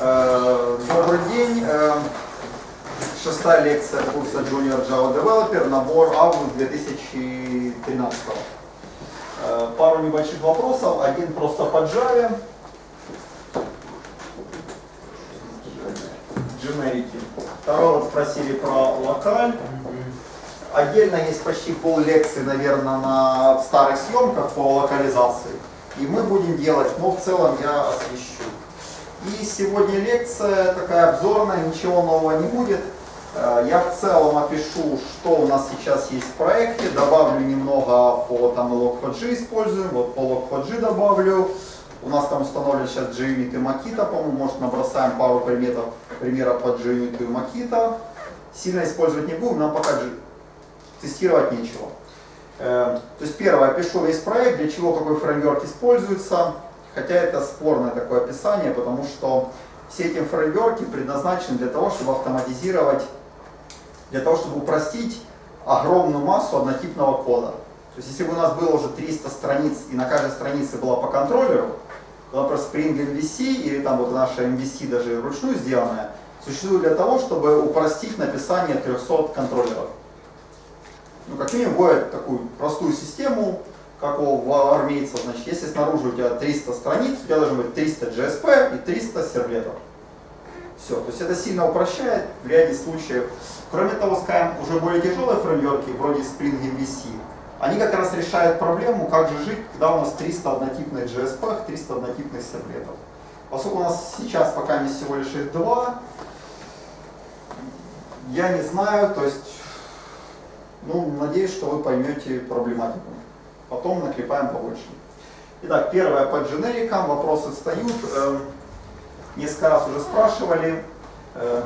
Э, Добрый день. Э, Шестая лекция курса Junior Java Developer, набор август 2013. Э, Пару небольших вопросов. Один просто по Java. Второй вот спросили про локаль. Отдельно есть почти пол лекции, наверное, на старых съемках по локализации. И мы будем делать, но в целом я освещу. И сегодня лекция такая обзорная, ничего нового не будет. Э, Я в целом опишу, что у нас сейчас есть в проекте, добавлю немного по там log4j используем, вот по log4j добавлю. У нас там установлен сейчас JUnit и Makita, по-моему, может набросаем пару примеров, примеров под JUnit и Makita. Сильно использовать не будем, нам пока тестировать нечего. Э, То есть первое, опишу весь проект, для чего какой фреймворк используется, хотя это спорное такое описание, потому что все эти фреймворки предназначены для того, чтобы автоматизировать, для того, чтобы упростить огромную массу однотипного кода. То есть если бы у нас было уже 300 страниц и на каждой странице была по контроллеру, то, например, Spring MVC или там вот наша MVC даже вручную сделанная, существует для того, чтобы упростить написание 300 контроллеров. Ну, как минимум, вводят такую простую систему, как у армейцев, значит, если снаружи у тебя 300 страниц, у тебя должно быть 300 GSP и 300 сервлетов. Все, то есть это сильно упрощает в ряде случаев. Кроме того, скажем, уже более тяжелые фреймворки, вроде Spring MVC, они как раз решают проблему, как же жить, когда у нас 300 однотипных GSP, 300 однотипных сервлетов. Поскольку у нас сейчас пока не всего лишь их два, я не знаю, то есть, ну, надеюсь, что вы поймете проблематику. Потом наклепаем побольше. Итак, первое по дженерикам, вопросы встают. Эм, Несколько раз уже спрашивали. Э,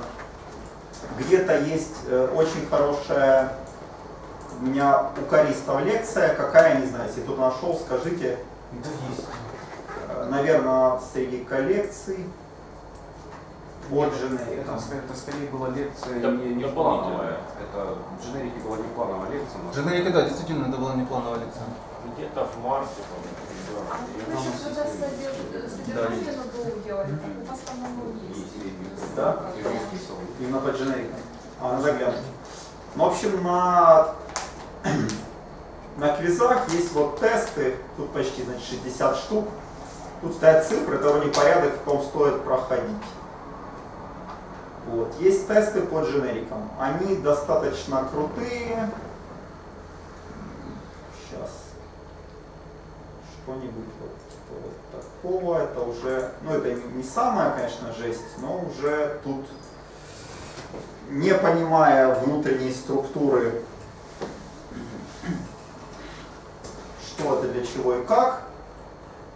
Где-то есть э, очень хорошая у меня у Користов лекция, какая, не знаю, если кто нашел, скажите. Да есть. Э, Наверное, среди коллекций. От дженерик. Это, это скорее была лекция Это не, не плановая. Это в дженерике была не плановая лекция. Дженерика, да, действительно, это была неплановая лекция. Где-то в марте, по-моему. Да, и Мы она сейчас у нас когда есть. содержание на БУ делали, у нас, по-моему, Есть. Да? Именно по дженерикам. А, надо глянуть. Ну, в общем, на, на квизах есть вот тесты, тут почти значит, 60 штук. Тут стоят цифры, это вроде порядок, в каком стоит проходить. Вот. Есть тесты по дженерикам. Они достаточно крутые. Сейчас. Что-нибудь вот, вот такого. Это уже, ну это не не самая, конечно, жесть, но уже тут не понимая внутренней структуры, что это для чего и как,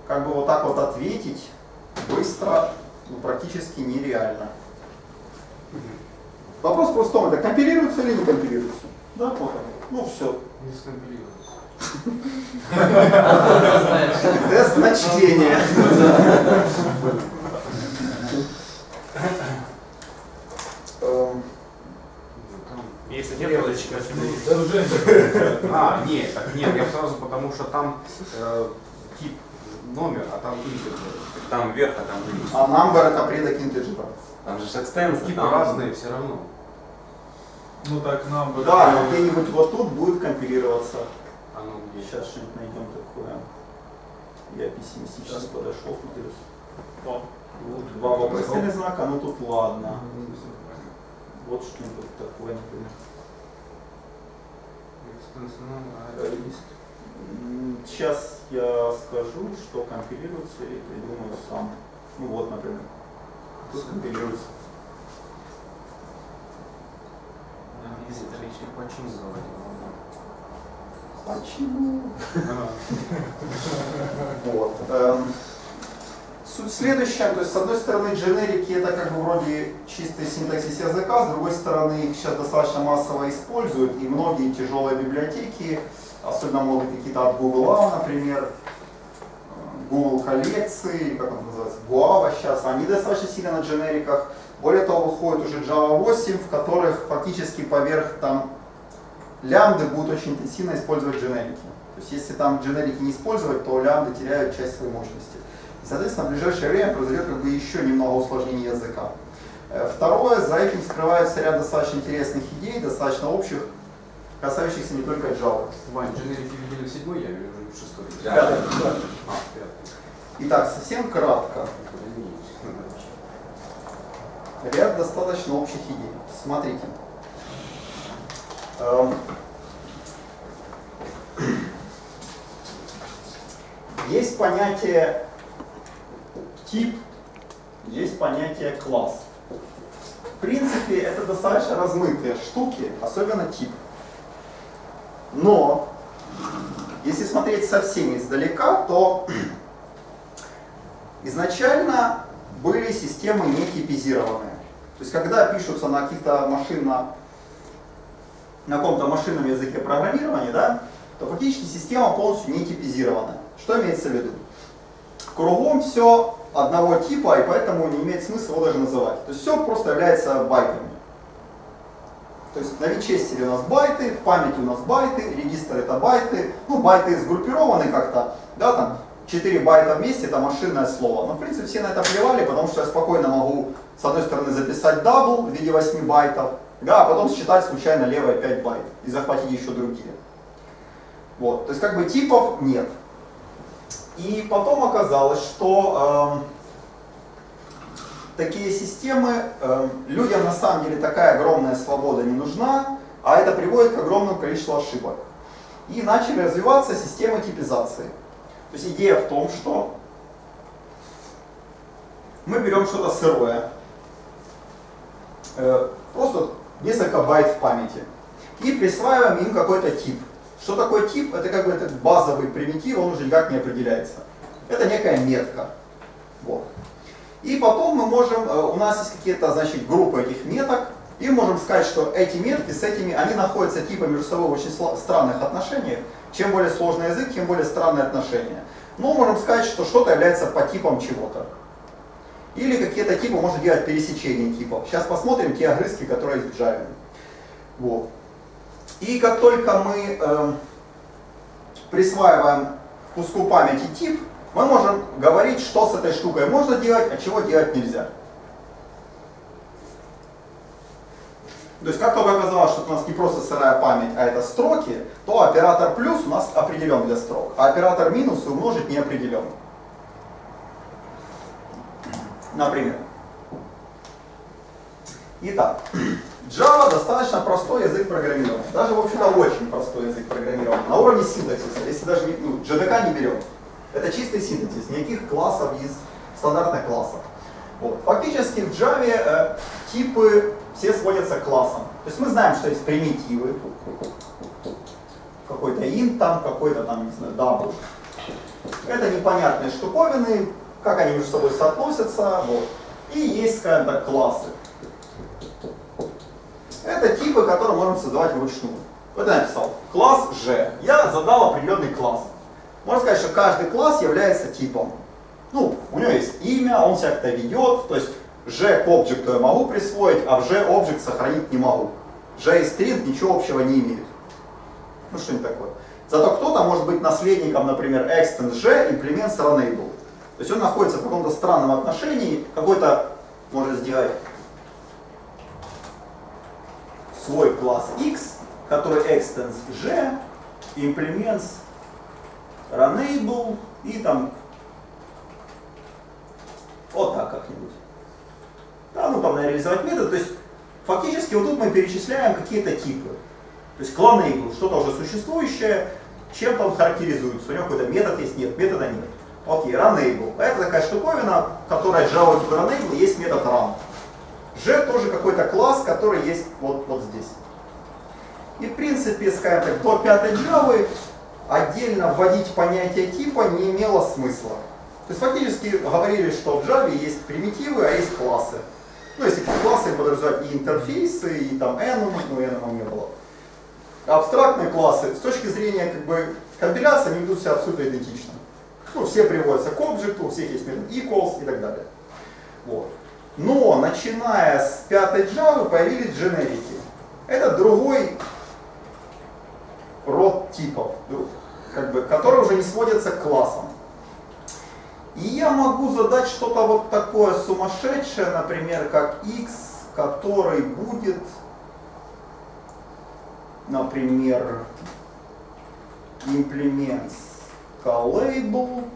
как бы вот так вот ответить быстро, ну, практически нереально. Вопрос просто в том, это компилируется или не компилируется? Да, вот оно. Ну все. Не скомпилировалось. Тест на чтение. Если нет, то зачем? А, нет, так нет, я сразу, потому что там э, тип номер, а там интегр. Там вверх, а там вниз. А number это предок интеджера. Там же экстенс, Типы там разные все равно. Ну так нам бы... Да, но где-нибудь вот тут будет компилироваться. Оно где? Сейчас что-нибудь найдем такое. Я пессимистически подошел, смотрю. О, Вот два вопросительных знака, ну тут ладно. Вот что-нибудь такое, например. Сейчас я скажу, что компилируется и придумаю сам. Ну вот, например. Тут компилируется. Если это личный почин заводил. Почему? Вот. эм, Суть следующая, то есть с одной стороны дженерики это как бы вроде чистый синтаксис языка, с другой стороны их сейчас достаточно массово используют, и многие тяжелые библиотеки, особенно могут какие-то от Google, например, э, Google коллекции, как он называется, Guava сейчас, они достаточно сильно на дженериках. Более того, выходит уже Java 8, в которых фактически поверх там лямбды будут очень интенсивно использовать дженерики. То есть если там дженерики не использовать, то лямбды теряют часть своей мощности. И, соответственно, в ближайшее время произойдет как бы еще немного усложнения языка. Э, Второе, за этим скрывается ряд достаточно интересных идей, достаточно общих, касающихся не только Java. Вань, дженерики видели в седьмой, я вижу в шестой. А, пятый. Итак, совсем кратко. Ряд достаточно общих идей. Смотрите. Эм, Есть понятие тип, есть понятие класс. В принципе, это достаточно размытые штуки, особенно тип. Но, если смотреть совсем издалека, то изначально были системы не типизированные. То есть, когда пишутся на каких-то машинах, на каком-то машинном языке программирования, да, то фактически система полностью не типизирована. Что имеется в виду? Кругом все одного типа, и поэтому не имеет смысла его даже называть. То есть все просто является байтами. То есть на винчестере у нас байты, в памяти у нас байты, регистр это байты. Ну, байты сгруппированы как-то, да, там 4 байта вместе, это машинное слово. Но в принципе все на это плевали, потому что я спокойно могу с одной стороны записать double в виде 8 байтов, да, а потом считать случайно левые 5 байт и захватить еще другие. Вот, то есть как бы типов нет. И потом оказалось, что э, такие системы, э, людям на самом деле такая огромная свобода не нужна, а это приводит к огромному количеству ошибок. И начали развиваться системы типизации. То есть идея в том, что мы берем что-то сырое, э, просто несколько байт в памяти, и присваиваем им какой-то тип. Что такое тип? Это как бы этот базовый примитив, он уже никак не определяется. Это некая метка. Вот. И потом мы можем, э, у нас есть какие-то, значит, группы этих меток, и можем сказать, что эти метки с этими, они находятся типа между собой в очень странных отношениях. Чем более сложный язык, тем более странные отношения. Но можем сказать, что что-то является по типам чего-то. Или какие-то типы можно делать пересечение типов. Сейчас посмотрим те огрызки, которые Java. Вот. И как только мы э, присваиваем куску памяти тип, мы можем говорить, что с этой штукой можно делать, а чего делать нельзя. То есть как только оказалось, что у нас не просто сырая память, а это строки, то оператор плюс у нас определен для строк, а оператор минус умножить не определен. Например. Итак, Java достаточно простой язык программирования. Даже, в общем-то, очень простой язык программирования. На уровне синтаксиса, если даже ну, JDK не берем. Это чистый синтаксис, никаких классов из стандартных классов. Вот. Фактически в Java э, типы все сводятся к классам. То есть мы знаем, что есть примитивы, какой-то int там, какой-то там, не знаю, double. Это непонятные штуковины, как они между собой соотносятся. Вот. И есть, скажем так, классы. Это типы, которые можно создавать вручную. Вот я написал класс G. Я задал определенный класс. Можно сказать, что каждый класс является типом. Ну, у него есть имя, он себя как-то ведет, то есть G к объекту я могу присвоить, а в G объект сохранить не могу. G и string ничего общего не имеют. Ну, что-нибудь такое. Зато кто-то может быть наследником, например, extend G, implements runnable. То есть он находится в каком-то странном отношении, какой-то может сделать свой класс X, который extends G, implements runnable и там вот так как-нибудь. Да, ну там надо реализовать метод. То есть фактически вот тут мы перечисляем какие-то типы. То есть clonable, что-то уже существующее, чем-то он характеризуется. У него какой-то метод есть, нет, метода нет. Окей, runnable. Это такая штуковина, которая Java типа runnable, есть метод run. G тоже какой-то класс, который есть вот, вот здесь. И в принципе, скажем так, до пятой Java отдельно вводить понятие типа не имело смысла. То есть фактически говорили, что в Java есть примитивы, а есть классы. Ну, если классы подразумевать и интерфейсы, и там enum, ну enum не было. Абстрактные классы, с точки зрения как бы компиляции, они ведут себя абсолютно идентично. Ну, все приводятся к объекту, у всех есть метод equals и так далее. Вот. Но начиная с пятой Java появились дженерики. Это другой род типов, как бы, которые уже не сводятся к классам. И я могу задать что-то вот такое сумасшедшее, например, как x, который будет, например, implements callable.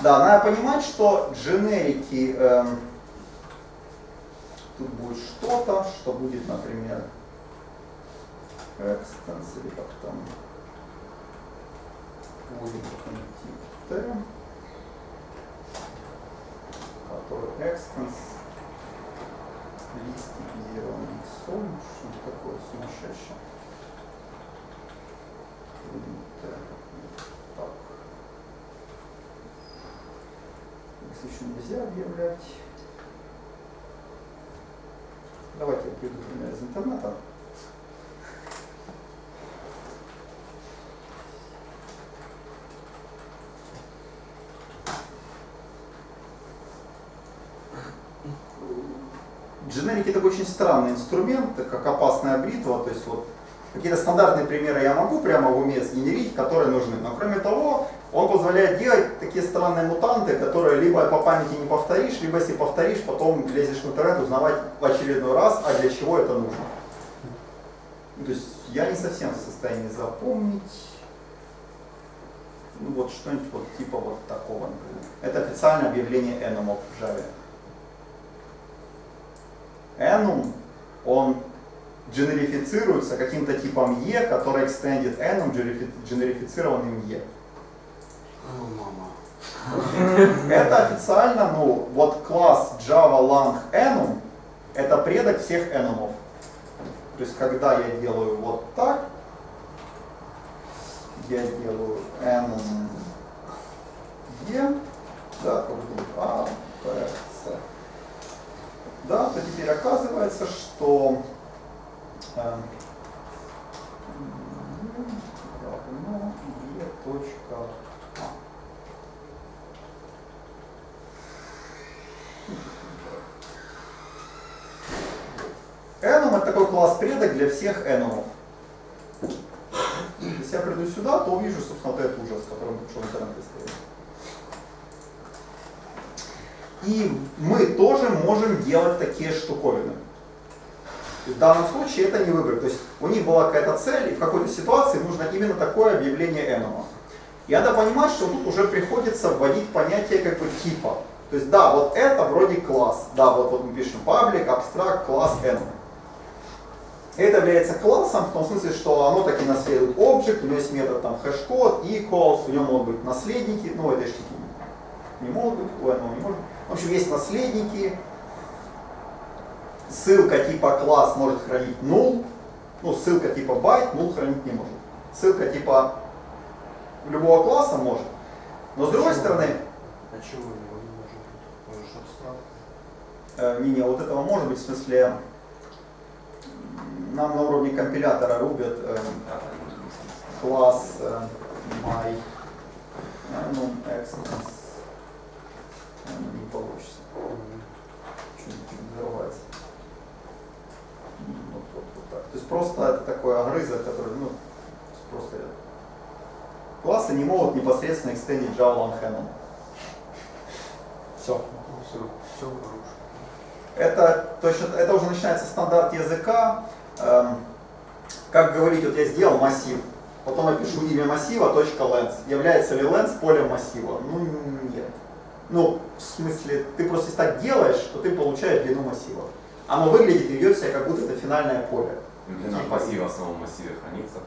Да, надо понимать, что дженерики, эм, тут будет что-то, что будет, например, extens или как там будет тип T, который extens лист типизированный иксом, что-то такое сумасшедшее. Так. Еще нельзя объявлять. Давайте я приведу пример из интернета. Дженерики это очень странный инструмент, как опасная бритва, то есть вот какие-то стандартные примеры я могу прямо в уме сгенерить, которые нужны, но кроме того, он позволяет делать такие странные мутанты, которые либо по памяти не повторишь, либо если повторишь, потом лезешь в интернет узнавать в очередной раз, а для чего это нужно. Ну, то есть я не совсем в состоянии запомнить ну, вот что-нибудь вот типа вот такого, например. Это официальное объявление Enum в Java. Enum, он дженерифицируется каким-то типом E, который extended enum дженерифицированным E. Это официально, ну, вот класс Java Lang enum, это предок всех enumов. То есть, когда я делаю вот так, я делаю enum E, да, как будет B, C. Да, то теперь оказывается, что равно E точка А. Enum это такой класс предок для всех enumов. Если я приду сюда, то увижу, собственно, вот этот ужас, который в интернете стоит. И мы тоже можем делать такие штуковины. В данном случае это не выбор. То есть у них была какая-то цель, и в какой-то ситуации нужно именно такое объявление enum. И надо понимать, что тут уже приходится вводить понятие как бы типа. То есть да, вот это вроде класс. Да, вот, вот мы пишем public, abstract, класс enum. Это является классом в том смысле, что оно таки наследует объект, у него есть метод там хэш-код, equals, у него могут быть наследники, ну этой штуки не могут быть, у этого не может. В общем, есть наследники, ссылка типа класс может хранить null, ну ссылка типа byte null хранить не может. Ссылка типа любого класса может. Но с другой стороны, А чего у него не может быть? Э, не, не, вот этого может быть в смысле, нам на уровне компилятора рубят э, класс э, my э, ну, extends э, не получится. Чуть-чуть взорвается. М, Вот, вот, вот так. То есть просто это такой огрызок, который, ну, просто классы не могут непосредственно экстендить Java Long. Все. Все, все. Это, точно, это уже начинается стандарт языка. Эм, как говорить, вот я сделал массив, потом я пишу имя массива, точка lens. Является ли lens полем массива? Ну нет. Ну, в смысле, ты просто если так делаешь, то ты получаешь длину массива. Оно выглядит и ведет себя, как будто это финальное поле. Длина пассива в самом массиве хранится.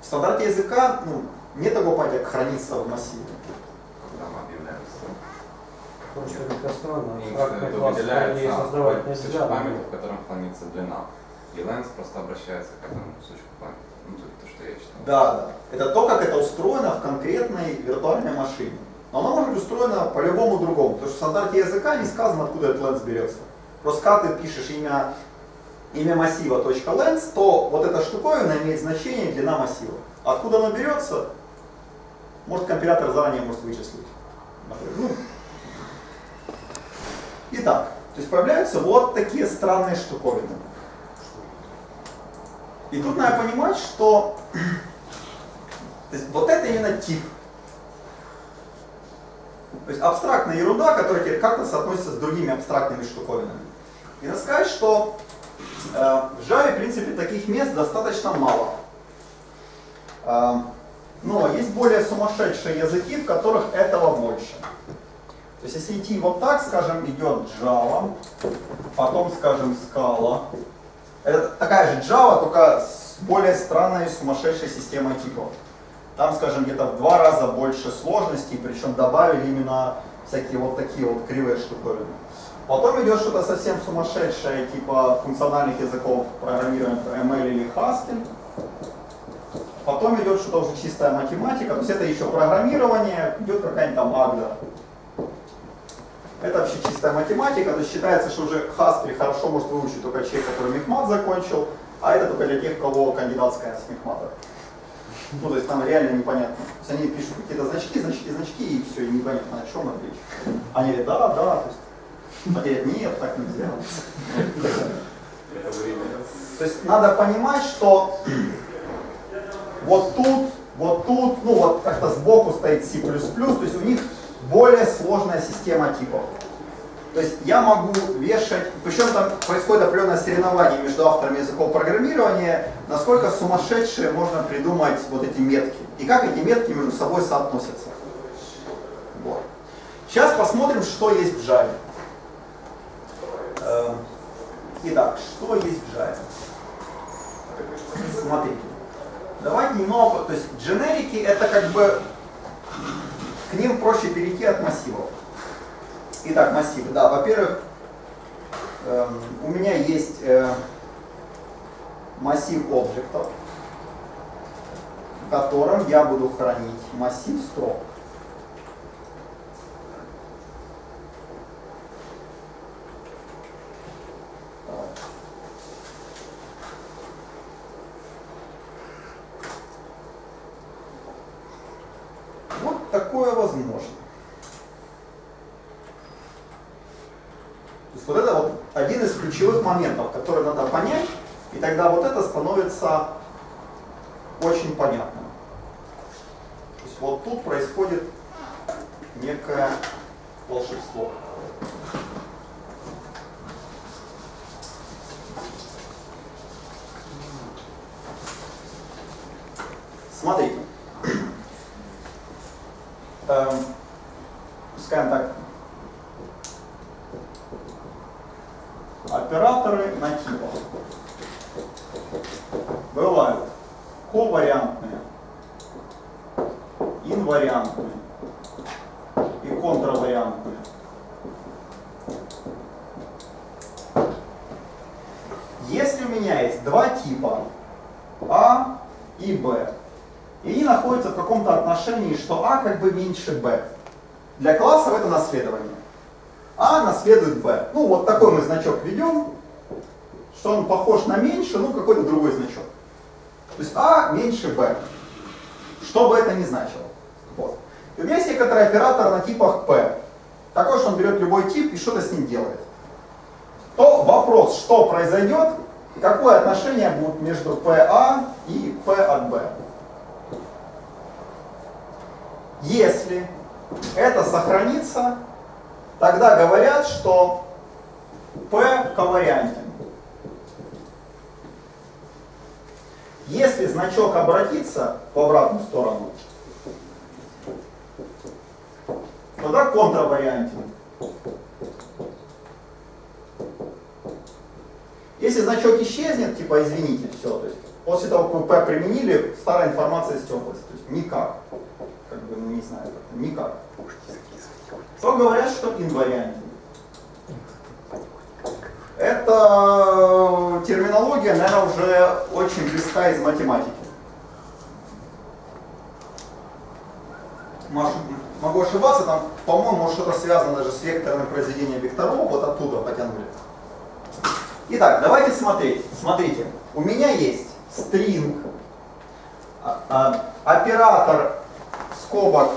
В стандарте языка ну, нет такого понятия, как хранится в массиве. когда мы объявляемся. Просто это странно. Им Абстрактный это класс выделяется не создавать нельзя. памяти, в котором хранится длина. И Lens просто обращается к этому кусочку памяти. Ну, то, то, что я читал. Да, да. Это то, как это устроено в конкретной виртуальной машине. Но оно может быть устроено по-любому другому. Потому что в стандарте языка не сказано, откуда этот lens берется. Просто когда ты пишешь имя, имя массива .lens, то вот эта штуковина имеет значение длина массива. Откуда оно берется, может компилятор заранее может вычислить. Ну. Итак, то есть появляются вот такие странные штуковины. И тут надо понимать, что то есть вот это именно тип. То есть абстрактная ерунда, которая как-то соотносится с другими абстрактными штуковинами. И надо сказать, что в Java, в принципе, таких мест достаточно мало. Э, но есть более сумасшедшие языки, в которых этого больше. То есть если идти вот так, скажем, идет Java, потом, скажем, Scala. Это такая же Java, только с более странной сумасшедшей системой типов. Там, скажем, где-то в два раза больше сложностей, причем добавили именно всякие вот такие вот кривые штуковины. Потом идет что-то совсем сумасшедшее, типа функциональных языков программирования ML или Haskell. Потом идет что-то уже чистая математика, то есть это еще программирование, идет какая-нибудь там Агда. Это вообще чистая математика, то есть считается, что уже Haskell хорошо может выучить только человек, который мехмат закончил, а это только для тех, кого кандидатская с мехмата. Ну, то есть там реально непонятно. То есть они пишут какие-то значки, значки, значки, и все, и непонятно, о чем речь. Они говорят, да, да, то есть, говорят, нет, так нельзя. То есть надо понимать, что вот тут, вот тут, ну вот как-то сбоку стоит C++, то есть у них более сложная система типов. То есть я могу вешать, причем там происходит определенное соревнование между авторами языков программирования, насколько сумасшедшие можно придумать вот эти метки, и как эти метки между собой соотносятся. Вот. Сейчас посмотрим, что есть в Java. Эм, итак, что есть Java? Смотрите. Давайте немного, то есть дженерики это как бы, к ним проще перейти от массивов. Итак, массивы. Да, во-первых, эм, у меня есть э, массив объектов, в котором я буду хранить массив строк. Вот такое возможно. То есть вот это вот один из ключевых моментов, который надо понять, и тогда вот это становится очень понятным. То есть вот тут происходит некое волшебство. Смотрите. Эм, скажем так, операторы на типах бывают ковариантные, инвариантные и контравариантные. Если у меня есть два типа А и Б, и они находятся в каком-то отношении, что А как бы меньше Б. Для классов это наследование. А наследует Б. Ну, вот такой мы значок ведем, что он похож на меньше, ну, какой-то другой значок. То есть А меньше Б. Что бы это ни значило. Вот. И у меня есть некоторый оператор на типах P. Такой, что он берет любой тип и что-то с ним делает. То вопрос, что произойдет, какое отношение будет между PA и P от B. Если это сохранится, тогда говорят, что P ковариантен. Если значок обратится в обратную сторону, тогда контравариантен. Если значок исчезнет, типа извините, все, то есть после того, как вы P применили, старая информация стерлась. То есть никак. Ну не знаю, как никак. То говорят, что инвариантен. Это терминология, наверное, уже очень близка из математики. Могу ошибаться, там, по-моему, что-то связано даже с векторным произведением векторов, вот оттуда потянули. Итак, давайте смотреть. Смотрите, у меня есть string, а, а, оператор скобок,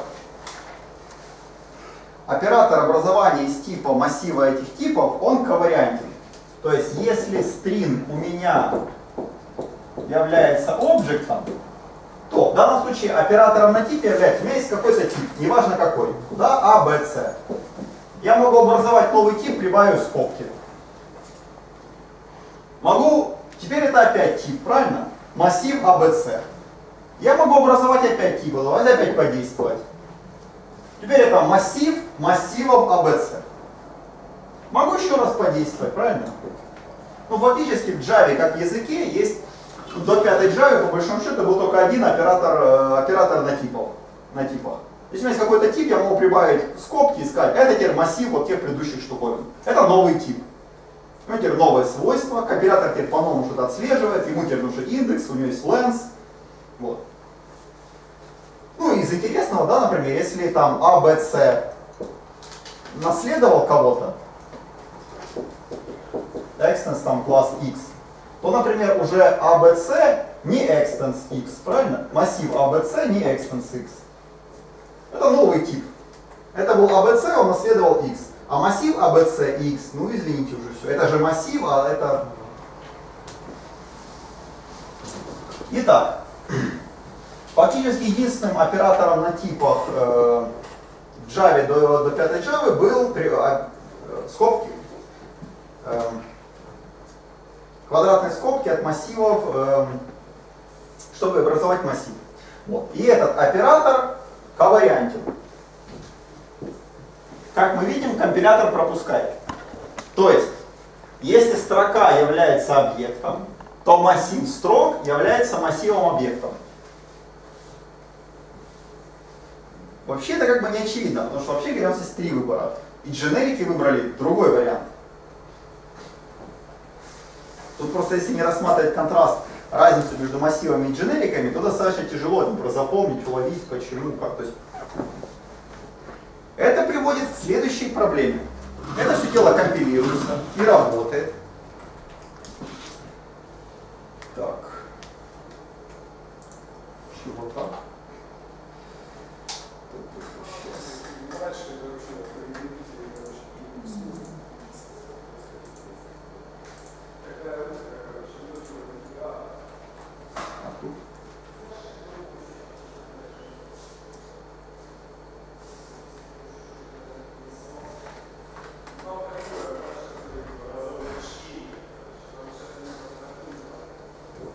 оператор образования из типа массива этих типов, он ковариантен. То есть, если string у меня является объектом, то в данном случае оператором на типе является, у меня есть какой-то тип, неважно какой, да, А, Б, С. Я могу образовать новый тип, прибавив скобки. Могу, теперь это опять тип, правильно? Массив ABC. Я могу образовать опять тип, давайте опять подействовать. Теперь это массив массивов ABC. Могу еще раз подействовать, правильно? Ну, фактически в Java как языке есть, до пятой Java, по большому счету, был только один оператор, э, оператор на, типах, на типах. Если у меня есть какой-то тип, я могу прибавить скобки и сказать, это теперь массив вот тех предыдущих штуковин. Это новый тип. Ну, теперь новое свойство, компилятор теперь по-новому что-то отслеживает, ему теперь нужен индекс, у него есть lens. Вот. Ну, из интересного, да, например, если там A, B, C наследовал кого-то, extens там класс X, то, например, уже ABC не extens X, правильно? Массив ABC не extens X. Это новый тип. Это был ABC, он наследовал X. А массив ABC X, ну извините уже все. Это же массив, а это... Итак, фактически единственным оператором на типах э, Java до, до 5 Java был при, э, скобки. Э, квадратные скобки от массивов, э, чтобы образовать массив. Вот. И этот оператор ковариантен. Как мы видим, компилятор пропускает. То есть, если строка является объектом, то массив строк является массивом объектов. Вообще это как бы не очевидно, потому что вообще говоря, у нас есть три выбора. И дженерики выбрали другой вариант. Тут просто если не рассматривать контраст, разницу между массивами и дженериками, то достаточно тяжело это запомнить, уловить, почему, как. То есть это приводит к следующей проблеме. Это все дело компилируется и работает. Так. Чего так? А тут? Ты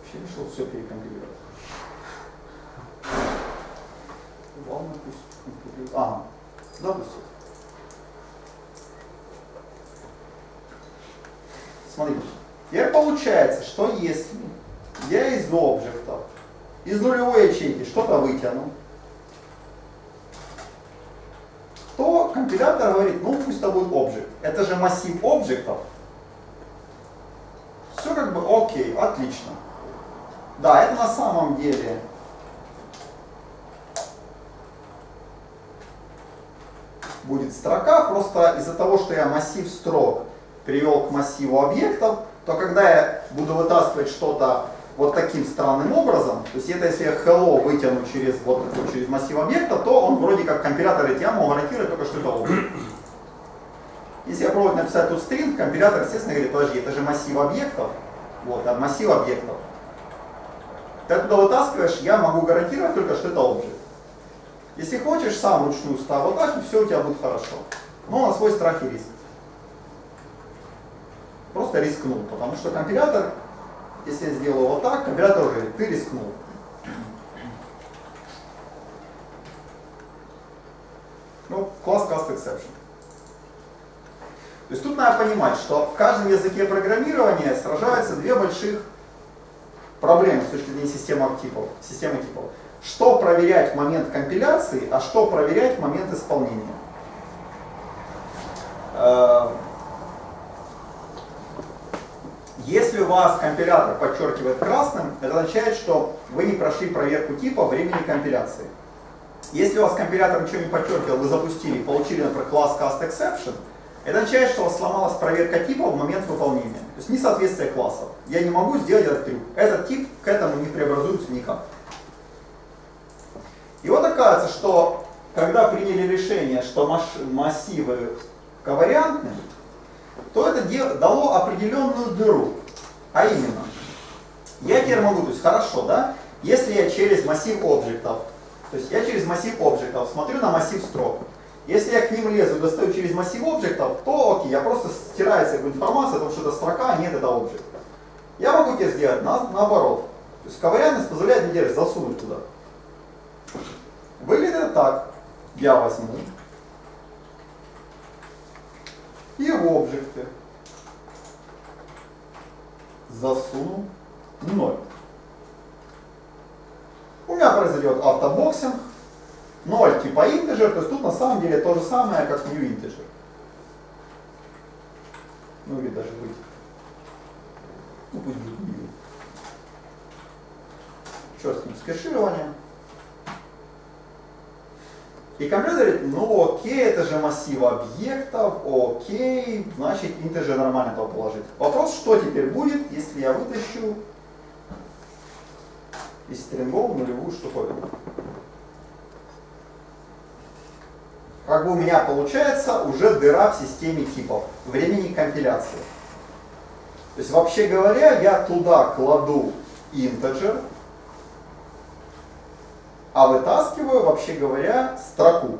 вообще решил все перекомпилировать? Ладно, пусть. Ага, допустим. Смотрите, теперь получается, что если я из объектов, из нулевой ячейки что-то вытяну, то компилятор говорит, ну пусть это будет объект. Это же массив объектов. Все как бы окей, отлично. Да, это на самом деле будет строка, просто из-за того, что я массив строк привел к массиву объектов, то когда я буду вытаскивать что-то вот таким странным образом, то есть это если я hello вытяну через, вот, через массив объекта, то он вроде как компилятор могу гарантировать только что это объект. Если я пробую написать тут string, компилятор, естественно, говорит, подожди, это же массив объектов, вот, а массив объектов. Ты оттуда вытаскиваешь, я могу гарантировать только, что это объект. Если хочешь, сам вручную ставь вот так, и все у тебя будет хорошо. Но на свой страх и риск. Просто рискнул, потому что компилятор, если я сделаю вот так, компилятор уже говорит, ты рискнул. Ну, класс cast exception. То есть тут надо понимать, что в каждом языке программирования сражаются две больших проблемы с точки зрения системы типов. Системы типов. Что проверять в момент компиляции, а что проверять в момент исполнения. Если вас компилятор подчеркивает красным, это означает, что вы не прошли проверку типа времени компиляции. Если у вас компилятор ничего не подчеркивал, вы запустили, получили, например, класс cast exception, это означает, что у вас сломалась проверка типа в момент выполнения. То есть несоответствие классов. Я не могу сделать этот трюк. Этот тип к этому не преобразуется никак. И вот оказывается, что когда приняли решение, что массивы ковариантны, то это дало определенную дыру. А именно, я теперь могу, то есть хорошо, да, Если я через массив объектов, то есть я через массив объектов смотрю на массив строк. Если я к ним лезу, достаю через массив объектов, то окей, я просто стираю всякую информацию о том, что это строка, а нет, это объект. Я могу тебе сделать на, наоборот. То есть ковариантность позволяет мне делать, засунуть туда. Выглядит это так. Я возьму и в объекты засуну 0. У меня произойдет автобоксинг, 0 типа интеджер, то есть тут на самом деле то же самое, как new integer. Ну или даже быть. Ну пусть будет new. Что с ним, с кэшированием. И компьютер говорит, ну окей, это же массив объектов, окей, значит интеджер нормально этого положить. Вопрос, что теперь будет, если я вытащу из стрингов нулевую штуковину. Как бы у меня получается уже дыра в системе типов, времени компиляции. То есть вообще говоря, я туда кладу интеджер, а вытаскиваю, вообще говоря, строку.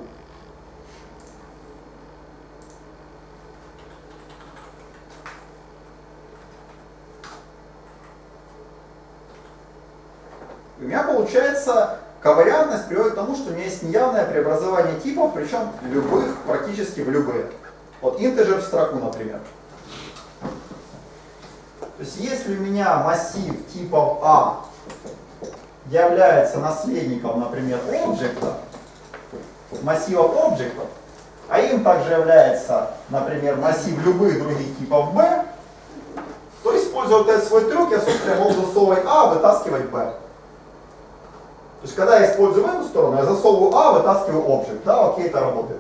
У меня получается ковариантность приводит к тому, что у меня есть неявное преобразование типов, причем любых, практически в любые. Вот интеджер в строку, например. То есть если у меня массив типов А является наследником, например, объекта, массива объектов, а им также является, например, массив любых других типов B, то используя вот этот свой трюк, я, собственно, могу засовывать А, вытаскивать B. То есть, когда я использую эту сторону, я засовываю А, вытаскиваю объект. Да, окей, это работает.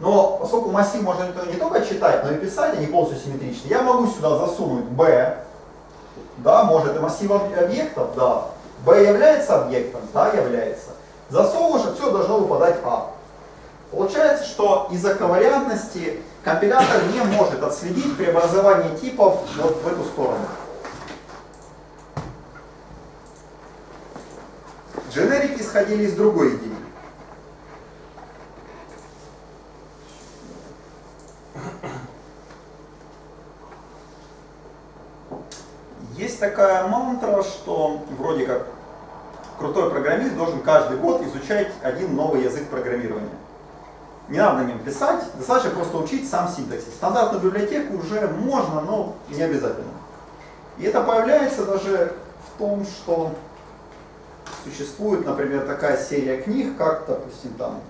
Но поскольку массив можно не только читать, но и писать, они полностью симметричны, я могу сюда засунуть B, да, может и массив объектов, да. B является объектом, да, является. Засовываешь, отсюда должно выпадать А. Получается, что из-за ковариантности компилятор не может отследить преобразование типов вот в эту сторону. Дженерики исходили из другой идеи. Есть такая мантра, что вроде как крутой программист должен каждый год изучать один новый язык программирования. Не надо на нем писать, достаточно просто учить сам синтаксис. Стандартную библиотеку уже можно, но не обязательно. И это появляется даже в том, что существует, например, такая серия книг, как, допустим, там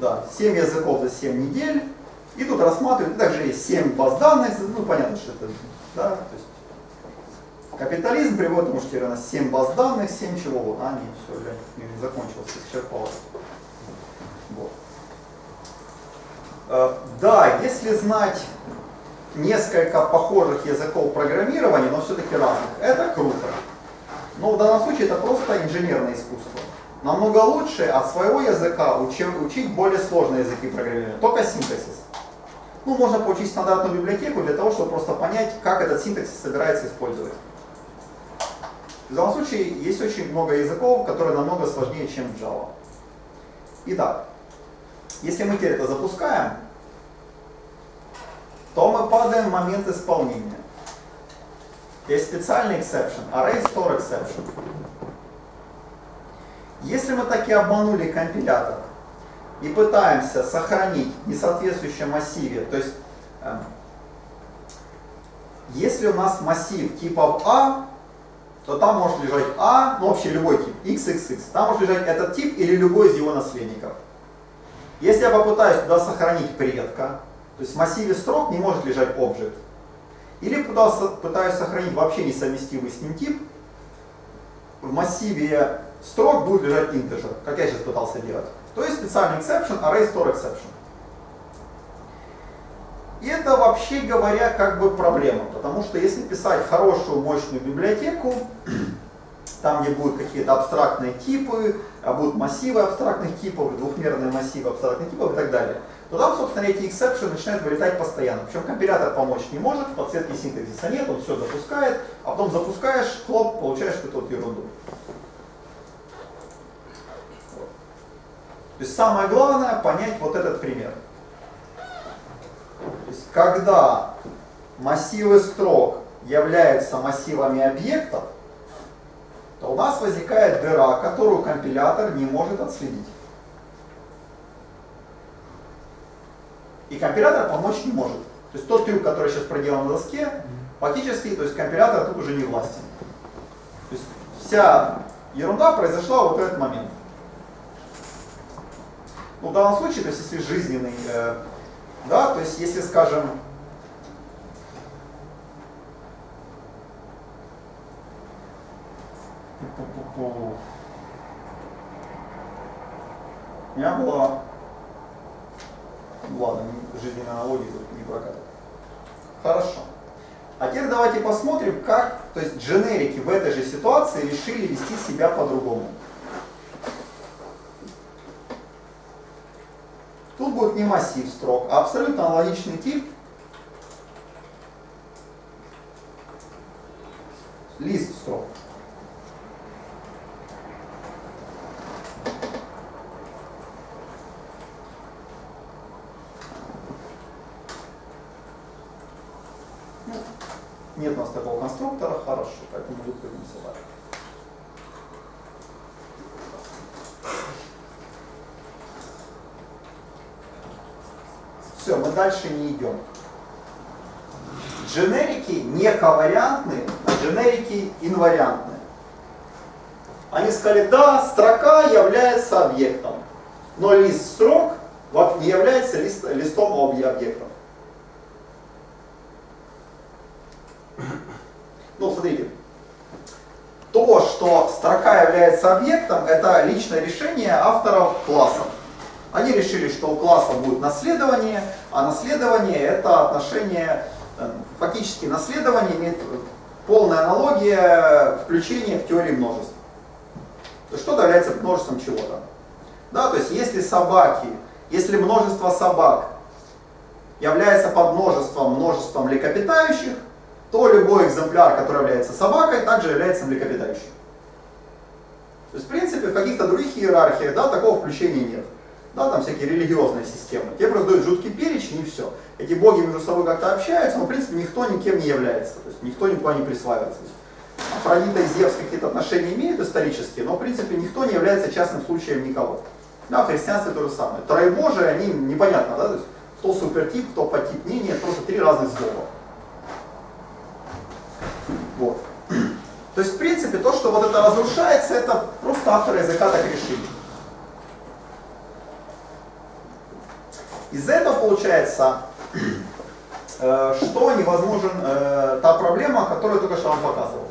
Да, 7 языков за 7 недель. И тут рассматривают, также есть 7 баз данных, ну понятно, что это, да, то есть капитализм приводит, потому что у нас 7 баз данных, 7 чего а, не, все, я не закончился, исчерпалось. Вот. Э, Да, если знать несколько похожих языков программирования, но все-таки разных, это круто. Но в данном случае это просто инженерное искусство. Намного лучше от своего языка учи, учить более сложные языки программирования, только синтаксис. Ну, можно получить стандартную библиотеку для того, чтобы просто понять, как этот синтаксис собирается использовать. В данном случае есть очень много языков, которые намного сложнее, чем Java. Итак, если мы теперь это запускаем, то мы падаем в момент исполнения. Есть специальный exception, array store exception. Если мы таки обманули компилятор и пытаемся сохранить в несоответствующем массиве, то есть э, если у нас массив типов А, то там может лежать А, ну вообще любой тип, XXX, там может лежать этот тип или любой из его наследников. Если я попытаюсь туда сохранить предка, то есть в массиве строк не может лежать объект, или пытаюсь сохранить вообще несовместимый с ним тип, в массиве строк будет лежать интеджер, как я сейчас пытался делать. То есть специальный exception, array store exception. И это вообще говоря как бы проблема, потому что если писать хорошую мощную библиотеку, там, где будут какие-то абстрактные типы, а будут массивы абстрактных типов, двухмерные массивы абстрактных типов и так далее, то там, собственно, эти exception начинают вылетать постоянно. Причем компилятор помочь не может, подсветки синтаксиса нет, он все запускает, а потом запускаешь, хлоп, получаешь эту вот ерунду. То есть самое главное понять вот этот пример. То есть когда массивы строк являются массивами объектов, то у нас возникает дыра, которую компилятор не может отследить. И компилятор помочь не может. То есть тот трюк, который сейчас проделан на доске, фактически, то есть компилятор тут уже не властен. То есть вся ерунда произошла вот в этот момент. Ну, в данном случае, то есть если жизненный, э, да, то есть если, скажем, у меня была, ладно, жизненная аналогия тут не прокатывает. Хорошо. А теперь давайте посмотрим, как, то есть дженерики в этой же ситуации решили вести себя по-другому. Тут будет не массив строк, а абсолютно аналогичный тип. Лист строк. Ну, Нет у нас такого конструктора, хорошо, поэтому выпрыгнемся дальше. Все, мы дальше не идем. Дженерики не ковариантные, а дженерики инвариантные. Они сказали, да, строка является объектом, но лист строк вот не является лист, листом объектов. Ну, смотрите, то, что строка является объектом, это личное решение авторов классов. Они решили, что у класса будет наследование, а наследование это отношение, э, фактически наследование имеет полная аналогия включения в теории множеств. То что является множеством чего-то. Да, то есть если собаки, если множество собак является подмножеством множеством млекопитающих, то любой экземпляр, который является собакой, также является млекопитающим. То есть, в принципе, в каких-то других иерархиях да, такого включения нет. Да, там всякие религиозные системы. Те просто дают жуткий перечень и все. Эти боги между собой как-то общаются, но в принципе никто никем не является. То есть никто никуда не присваивается. Афродита и Зевс какие-то отношения имеют исторические, но в принципе никто не является частным случаем никого. Да, в христианстве то же самое. Троебожие, они непонятно, да, то есть кто супертип, кто подтип, не, нет, просто три разных слова. Вот. То есть, в принципе, то, что вот это разрушается, это просто авторы языка так решили. Из этого получается, э, что невозможен э, та проблема, которую я только что вам показывал.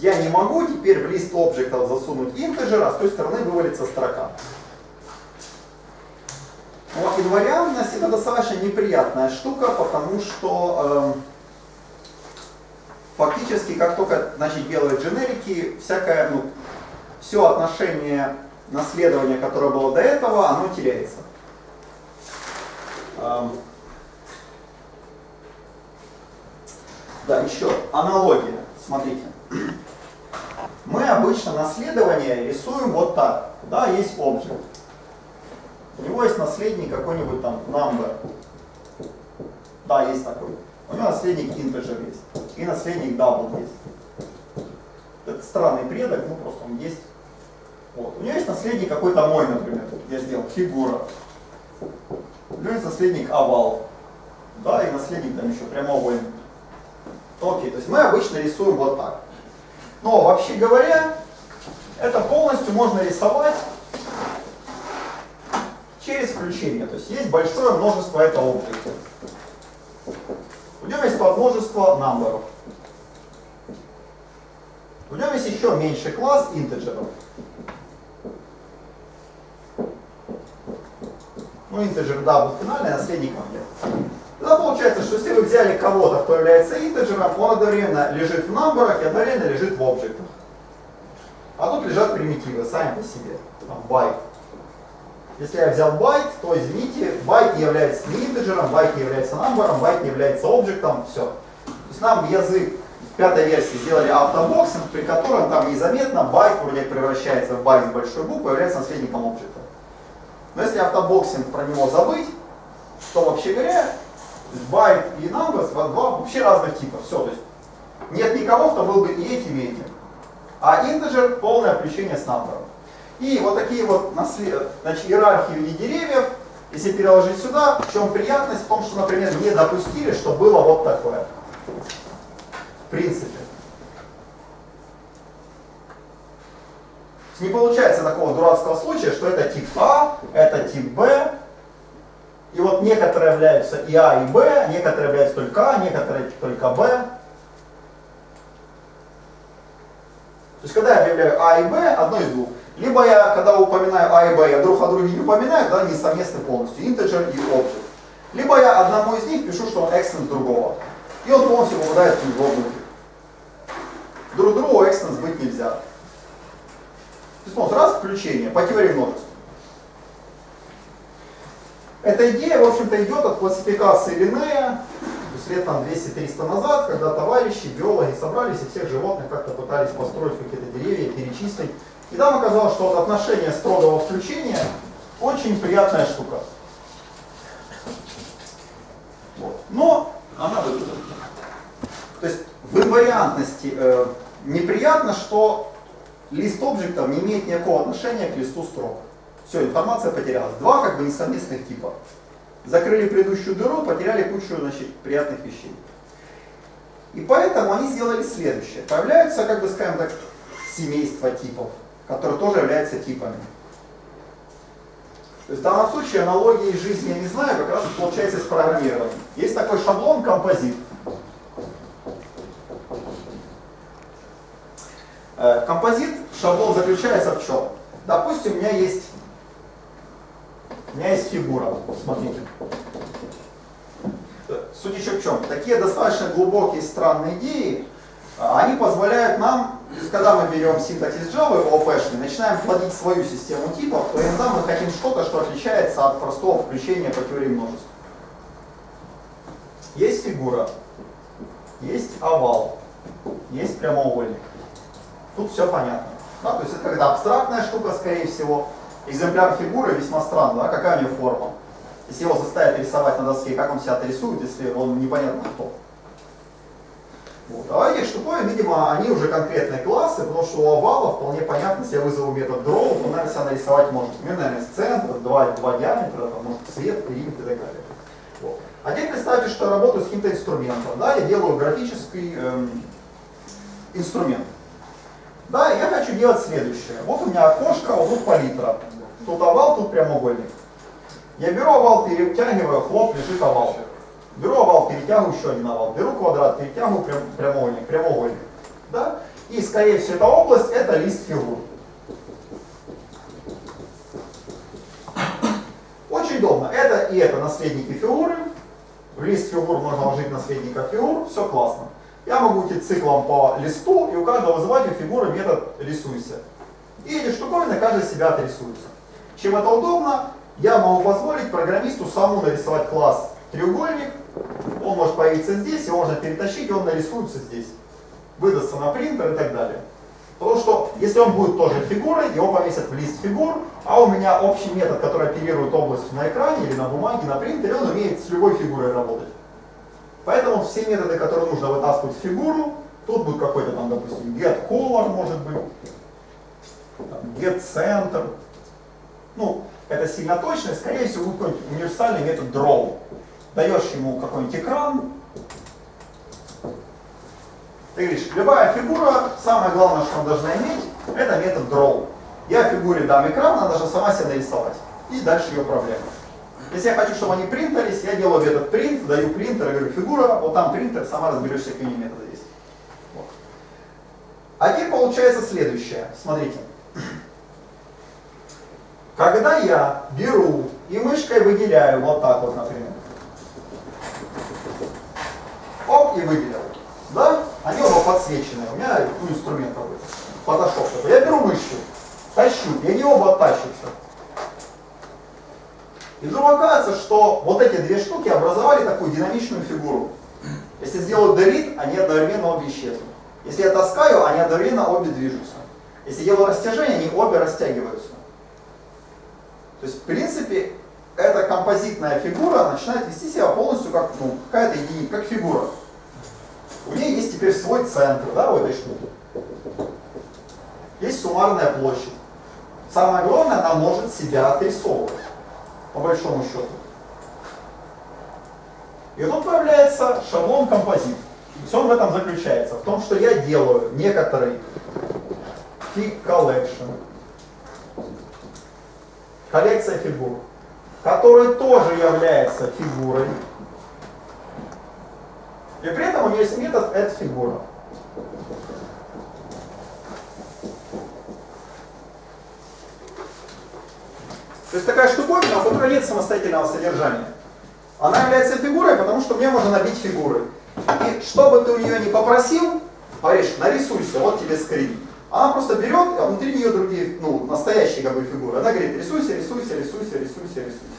Я не могу теперь в лист объектов засунуть интеджер, а с той стороны вывалится строка. Но инвариантность это достаточно неприятная штука, потому что э, фактически, как только значит, делают дженерики, всякое, ну, все отношение наследования, которое было до этого, оно теряется. Да, еще аналогия. Смотрите. Мы обычно наследование рисуем вот так. Да, есть объект. У него есть наследник какой-нибудь там number. Да, есть такой. У него наследник integer есть. И наследник double есть. Это странный предок, ну просто он есть. Вот. У него есть наследник какой-то мой, например. Я сделал фигура. У него есть наследник овал. Да, и наследник там еще прямоугольник. Окей, то есть мы обычно рисуем вот так. Но вообще говоря, это полностью можно рисовать через включение. То есть есть большое множество этого объекта. У него есть подмножество number. У него есть еще меньший класс интеджеров. Ну, Integer double финальный, наследник объекта. Тогда получается что если вы взяли кого-то, кто является Integer ом, он одновременно лежит в number и одновременно лежит в объектах. А тут лежат примитивы сами по себе, там, байт. Если я взял байт, то извините, байт не является ни Integer ом, байт не является number, байт не является объектом, все. То есть нам язык в пятой версии сделали autoboxing, при котором там незаметно байт вроде превращается в байт с большой буквы, является наследником объекта. Но если автобоксинг про него забыть, то вообще говоря, байт и numbers два вообще разных типа. Все, то есть нет никого, кто был бы и этим, и этим. А интеджер полное включение с number. И вот такие вот значит, иерархии виде деревьев, если переложить сюда, в чем приятность? В том, что, например, не допустили, что было вот такое. В принципе. Не получается такого дурацкого случая, что это тип А, это тип Б, и вот некоторые являются и А, и Б, некоторые являются только А, некоторые только Б. То есть когда я объявляю А и Б, одно из двух. Либо я, когда упоминаю А и Б, я друг о друге не упоминаю, когда они совместны полностью, integer и object. Либо я одному из них пишу, что он extens другого. И он полностью попадает в внутрь. Друг другу extens быть нельзя. Ну, раз включение по теории множеств. Эта идея, в общем-то, идет от классификации Линнея, лет там 200-300 назад, когда товарищи, биологи собрались и всех животных как-то пытались построить какие-то деревья, перечислить. И там оказалось, что вот отношение строгого включения очень приятная штука. Вот. Но она выглядит. То есть в инвариантности э, неприятно, что лист объектов не имеет никакого отношения к листу строк. Все, информация потерялась. Два как бы несовместных типа. Закрыли предыдущую дыру, потеряли кучу значит, приятных вещей. И поэтому они сделали следующее. Появляются, как бы скажем так, семейства типов, которые тоже являются типами. То есть в данном случае аналогии из жизни я не знаю, как раз получается с программированием. Есть такой шаблон композит. Э, композит, шаблон заключается в чем? Допустим, у меня есть у меня есть фигура, смотрите. Еще в чем? Такие достаточно глубокие странные идеи, а, они позволяют нам, когда мы берем синтаксис Java, OP-шный, начинаем плодить свою систему типов, то иногда мы хотим что-то, что отличается от простого включения по теории множеств. Есть фигура, есть овал, есть прямоугольник. Тут все понятно. Да? То есть это когда абстрактная штука, скорее всего, экземпляр фигуры весьма странный, да? какая у нее форма. Если его заставить рисовать на доске, как он себя рисует, если он непонятно кто. Вот. А этих штуковин, видимо, они уже конкретные классы, потому что у овала вполне понятно, если я вызову метод draw, он, наверное, себя нарисовать может. С центра, два, два диаметра, там, может, цвет, периметр и так далее. Вот. А теперь представьте, что я работаю с каким-то инструментом. Да, я делаю графический эм, инструмент. Да, я хочу делать следующее. Вот у меня окошко, вот тут палитра. Тут овал, тут прямоугольник. Я беру овал, перетягиваю, хлоп, лежит овал. Беру овал, перетягиваю еще один овал. Беру квадрат, перетягиваю прям, прямоугольник, прямоугольник. Да? И, скорее всего, эта область это лист фигур. Очень удобно. Это и это наследники фигуры. В лист фигур можно вложить наследника фигур. Все классно. Я могу идти циклом по листу и у каждого вызывателя фигуры метод рисуйся. И эти штуковины каждый себя отрисуется. Чем это удобно, я могу позволить программисту самому нарисовать класс треугольник, он может появиться здесь, его можно перетащить, и он нарисуется здесь. Выдастся на принтер и так далее. Потому что если он будет тоже фигурой, его повесят в лист фигур, а у меня общий метод, который оперирует областью на экране или на бумаге, на принтере, он умеет с любой фигурой работать. Поэтому все методы, которые нужно вытаскивать фигуру, тут будет какой-то там, допустим, get color может быть, get center, ну, это сильно точно, скорее всего, будет какой-нибудь универсальный метод draw. Даешь ему какой-нибудь экран, ты говоришь, любая фигура, самое главное, что она должна иметь, это метод draw. Я фигуре дам экран, она должна сама себя нарисовать. И дальше ее управляю. Если я хочу, чтобы они принтерились, я делаю метод print, даю принтер, говорю, фигура, вот там принтер, сама разберешься, какие методы есть. Вот. А теперь получается следующее. Смотрите. Когда я беру и мышкой выделяю вот так вот, например, и выделил. Да? Они оба подсвечены. У меня ну, инструмент такой. Такой. Я беру мышку, тащу, и они оба тащатся. И вдруг оказывается, что вот эти две штуки образовали такую динамичную фигуру. Если сделаю delete, они одновременно обе исчезнут. Если я таскаю, они одновременно обе движутся. Если делаю растяжение, они обе растягиваются. То есть, в принципе, эта композитная фигура начинает вести себя полностью как ну, какая-то единица, как фигура. У нее есть теперь свой центр, да, у этой штуки. Есть суммарная площадь. Самое главное, она может себя отрисовывать, по большому счету. И тут появляется шаблон композит. Все в этом заключается, в том, что я делаю некоторый fig collection, коллекция фигур, который тоже является фигурой. И при этом у меня есть метод add фигура. То есть такая штуковина, у которой нет самостоятельного содержания. Она является фигурой, потому что мне можно набить фигуры. И что бы ты у нее не попросил, говоришь, нарисуйся, вот тебе скрин. Она просто берет, а внутри нее другие, ну, настоящие как бы фигуры. Она говорит, рисуйся, рисуйся, рисуйся, рисуйся, рисуйся.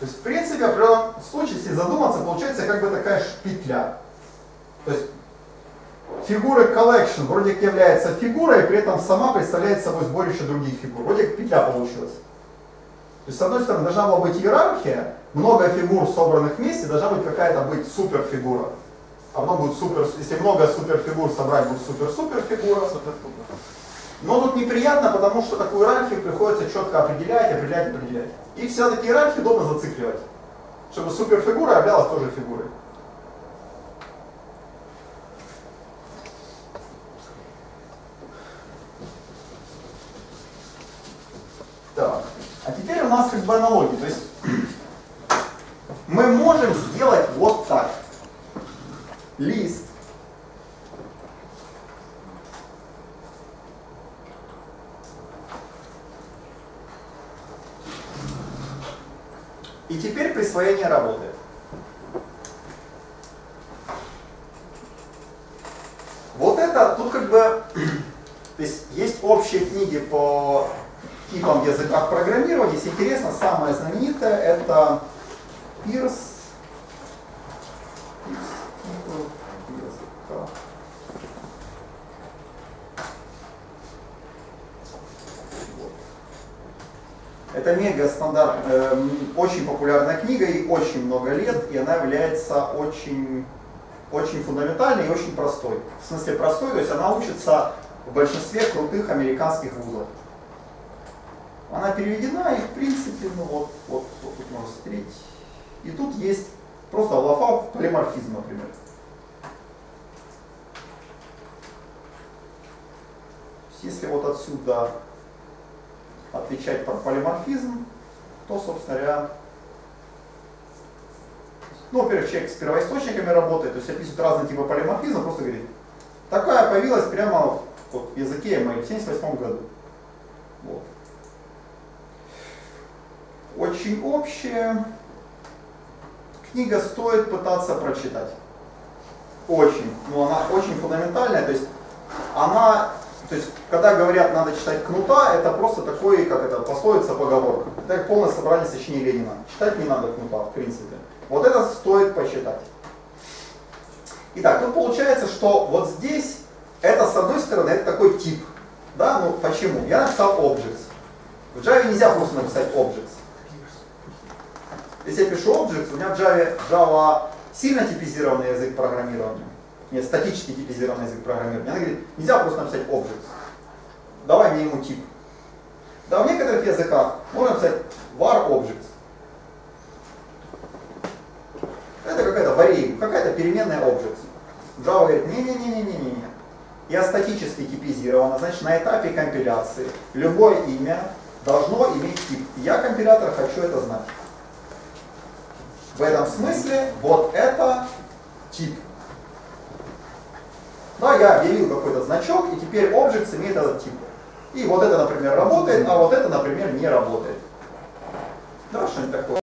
То есть, в принципе, в случае, если задуматься, получается как бы такая петля. То есть, фигура collection вроде как является фигурой, при этом сама представляет собой сборище других фигур. Вроде как петля получилась. То есть, с одной стороны, должна была быть иерархия, много фигур, собранных вместе, должна быть какая-то быть суперфигура. А потом будет супер, если много суперфигур собрать, будет супер-супер фигура. Но тут неприятно, потому что такую иерархию приходится четко определять, определять, определять. И все-таки иерархию удобно зацикливать, чтобы суперфигура являлась тоже фигурой. Так, а теперь у нас как бы аналогия. То есть мы можем сделать вот так. Лист. И теперь присвоение работает. Вот это, тут как бы, то есть есть общие книги по типам языках программирования. Если интересно, самое знаменитое это Пирс. Это мега стандарт, э, очень популярная книга и очень много лет, и она является очень, очень фундаментальной и очень простой. В смысле простой, то есть она учится в большинстве крутых американских вузов. Она переведена и в принципе, ну вот, вот, вот тут можно смотреть. И тут есть просто лафа полиморфизм, например. Если вот отсюда отвечать про полиморфизм, то, собственно говоря, ну, во-первых, человек с первоисточниками работает, то есть описывает разные типы полиморфизма, просто говорит, такая появилась прямо вот, в языке ML в 1978 году. Вот. Очень общая книга стоит пытаться прочитать. Очень. Ну, она очень фундаментальная, то есть она то есть, когда говорят, надо читать кнута, это просто такой, как это, пословица, поговорка. Это как полное собрание сочинений Ленина. Читать не надо кнута, в принципе. Вот это стоит почитать. Итак, тут получается, что вот здесь, это с одной стороны, это такой тип. Да, ну почему? Я написал objects. В Java нельзя просто написать objects. Если я пишу objects, у меня в Java, Java сильно типизированный язык программирования нет, статически типизированный язык программирования. Она говорит, нельзя просто написать objects. Давай мне ему тип. Да, в некоторых языках можно написать var objects. Это какая-то variable, какая-то переменная objects. Java говорит, не-не-не-не-не-не. Я статически типизирована, значит на этапе компиляции любое имя должно иметь тип. Я компилятор хочу это знать. В этом смысле вот это тип. Да, я объявил какой-то значок, и теперь objects имеет этот тип. И вот это, например, работает, а вот это, например, не работает. Да, что-нибудь такое.